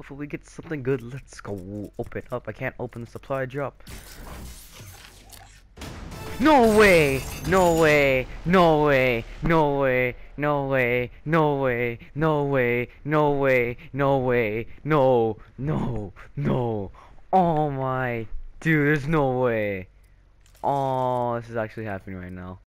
hopefully we get something good. Let's go open up. I can't open the supply drop. No way! No way! No way! No way! No way! No way! No way! No way! No way! No! No! No! Oh my! Dude, there's no way! Oh, this is actually happening right now.